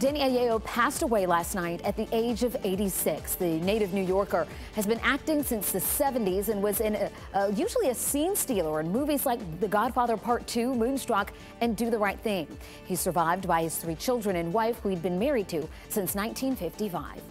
Danny Aiello passed away last night at the age of 86. The native New Yorker has been acting since the 70s and was in a, uh, usually a scene stealer in movies like The Godfather Part 2, Moonstruck, and Do the Right Thing. He's survived by his three children and wife who he'd been married to since 1955.